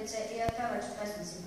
ai package 计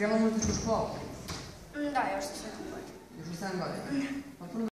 Zjadłam mu tylko spokój. Daj, już się. Już sam boję.